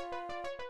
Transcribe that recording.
Música